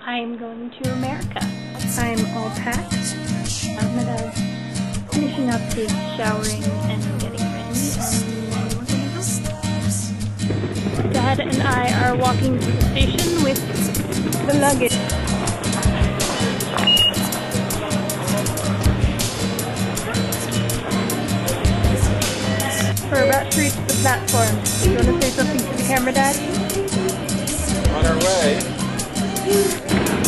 I'm going to America. I'm all packed. Ahmed finishing up his showering and getting ready, and then we're gonna go. Dad and I are walking to the station with the luggage. We're about to reach the platform. Do you want to say something to the camera, Dad? On our way. I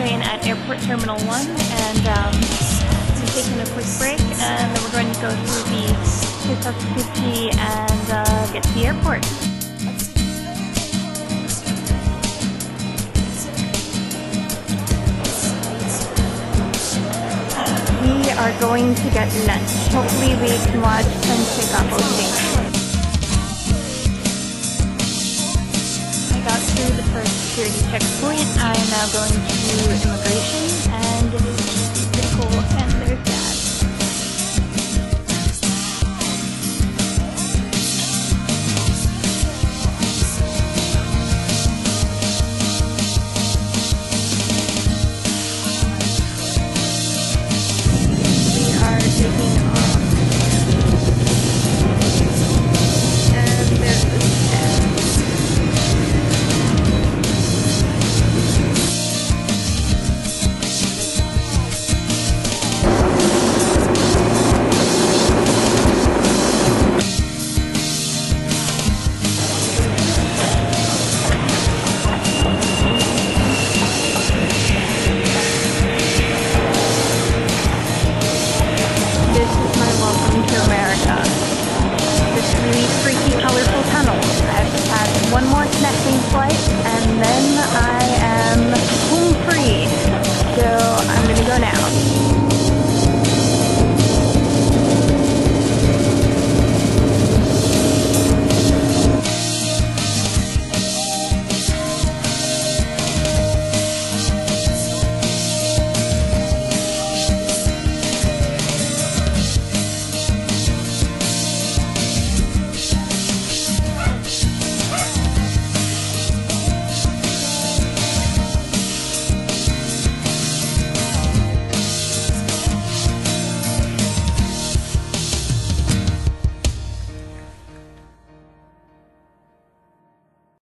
train at Airport Terminal 1 and um, we're taking a quick break and then we're going to go through the Kisatsuchi and uh, get to the airport. We are going to get lunch. Hopefully we can watch and pick up checkpoint. I am now going to immigration